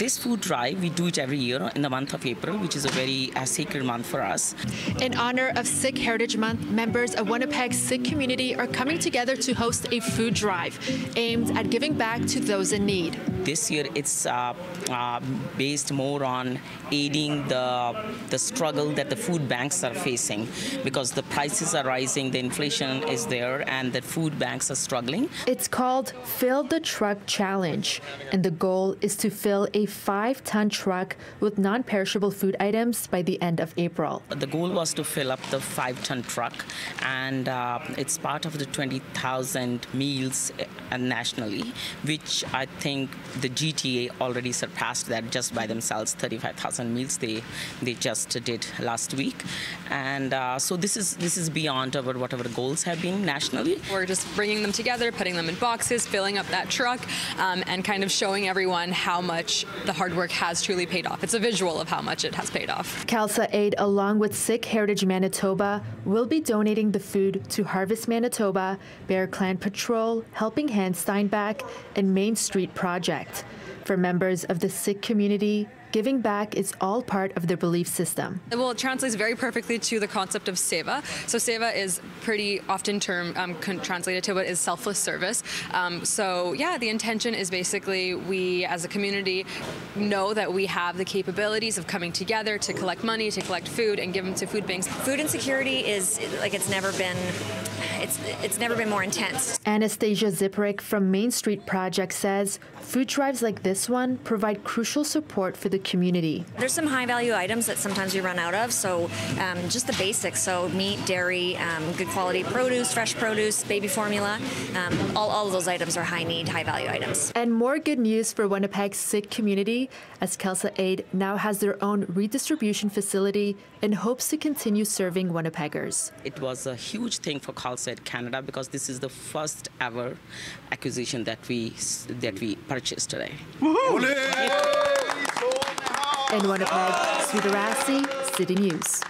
This food drive, we do it every year in the month of April, which is a very uh, sacred month for us. In honor of Sikh Heritage Month, members of Winnipeg's Sikh community are coming together to host a food drive aimed at giving back to those in need. This year, it's uh, uh, based more on aiding the the struggle that the food banks are facing because the prices are rising, the inflation is there, and the food banks are struggling. It's called Fill the Truck Challenge, and the goal is to fill a five ton truck with non perishable food items by the end of April. The goal was to fill up the five ton truck, and uh, it's part of the 20,000 meals uh, nationally, which I think the GTA already surpassed that just by themselves 35,000 meals they they just did last week, and uh, so this is this is beyond our whatever goals have been nationally. We're just bringing them together, putting them in boxes, filling up that truck, um, and kind of showing everyone how much the hard work has truly paid off. It's a visual of how much it has paid off. Khalsa Aid, along with Sikh Heritage Manitoba, will be donating the food to Harvest Manitoba, Bear Clan Patrol, Helping Hand Steinbach, and Main Street Project. For members of the Sikh community, giving back is all part of their belief system. Well, it translates very perfectly to the concept of seva. So seva is pretty often term um, translated to what is selfless service. Um, so yeah, the intention is basically we as a community know that we have the capabilities of coming together to collect money, to collect food, and give them to food banks. Food insecurity is like it's never been it's it's never been more intense. Anastasia Ziprick from Main Street Project says food drives like this one provide crucial support for the community. There's some high value items that sometimes we run out of, so um, just the basics. So meat, dairy, um, good quality produce, fresh produce, baby formula. Um, all, all of those items are high need, high value items. And more good news for Winnipeg's Sikh community as Khalsa Aid now has their own redistribution facility and hopes to continue serving Winnipeggers. It was a huge thing for Khalsa Aid Canada because this is the first ever acquisition that we that we purchased today. In Winnipeg, Sudarasi, City News.